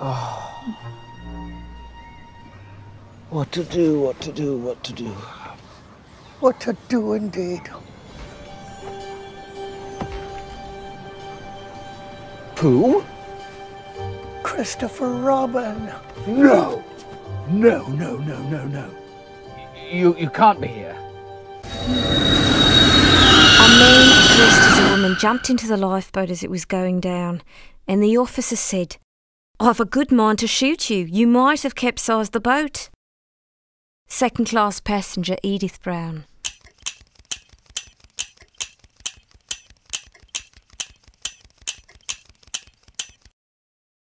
Oh. What to do, what to do, what to do. What to do indeed. Who? Christopher Robin. No! No, no, no, no, no. You, you can't be here. A man dressed as a woman jumped into the lifeboat as it was going down, and the officer said, I've a good mind to shoot you. You might have capsized the boat. Second class passenger Edith Brown.